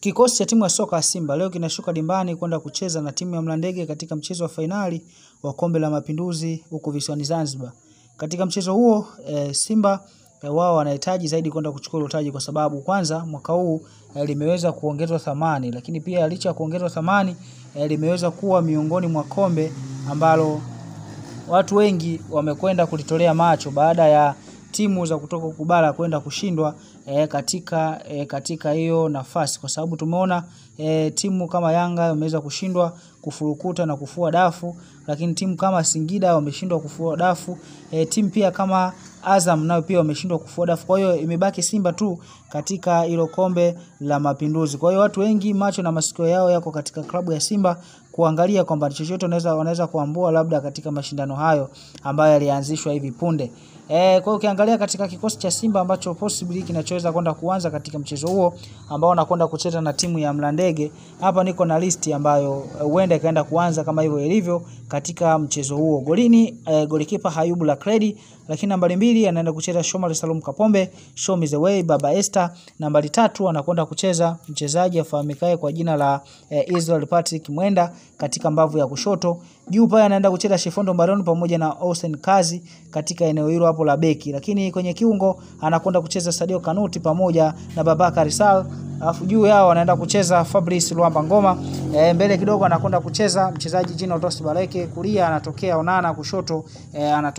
Kikosi cha timu ya soka ya Simba leo kinashuka dimbani kwenda kucheza na timu ya Mlandege katika mchezo wa fainali wa Kombe la Mapinduzi huko visiwani Zanzibar. Katika mchezo huo e, Simba e, wao wanahitaji zaidi kwenda kuchukua utaji kwa sababu kwanza mwaka huu e, limeweza kuongezwa thamani, lakini pia licha ya kuongezwa thamani e, limeweza kuwa miongoni mwa kombe ambalo watu wengi wamekwenda kulitolea macho baada ya timu za kutoka kubara kwenda kushindwa e, katika e, katika hiyo nafasi, kwa sababu tumeona e, timu kama Yanga wameweza kushindwa kufurukuta na kufua dafu, lakini timu kama Singida wameshindwa kufua dafu e, timu pia kama Azam nayo pia wameshindwa kufua dafu. Kwa hiyo imebaki Simba tu katika hilo kombe la Mapinduzi. Kwa hiyo watu wengi macho na masikio yao yako katika klabu ya Simba kuangalia kwamba chochote unaweza wanaweza kuambua labda katika mashindano hayo ambayo yalianzishwa hivi punde. E, kwa ukiangalia katika kikosi cha Simba ambacho possibly kinachoweza kwenda kuanza katika mchezo huo ambao wanakwenda kucheza na timu ya Mlandege, hapa niko na listi ambayo huenda uh, ikaenda kuanza kama hivyo ilivyo katika mchezo huo. Golini uh, golikipa Hayubu Lakredi, lakini nambari mbili anaenda kucheza Shomari Salum Kapombe, Show me the way Baba Esther. Nambari tatu anakwenda kucheza mchezaji afahamikaye kwa jina la uh, Israel Patrick Mwenda katika mbavu ya kushoto. Juu pale anaenda kucheza Shefondo Mbaroni pamoja na Osen Kazi katika eneo hilo hapo la beki, lakini kwenye kiungo anakwenda kucheza Sadio Kanuti pamoja na Babakar Sal, alafu juu yao anaenda kucheza Fabrice Luamba Ngoma. E, mbele kidogo anakwenda kucheza mchezaji jina Otos Baleke, kulia anatokea Onana, kushoto e, anatokea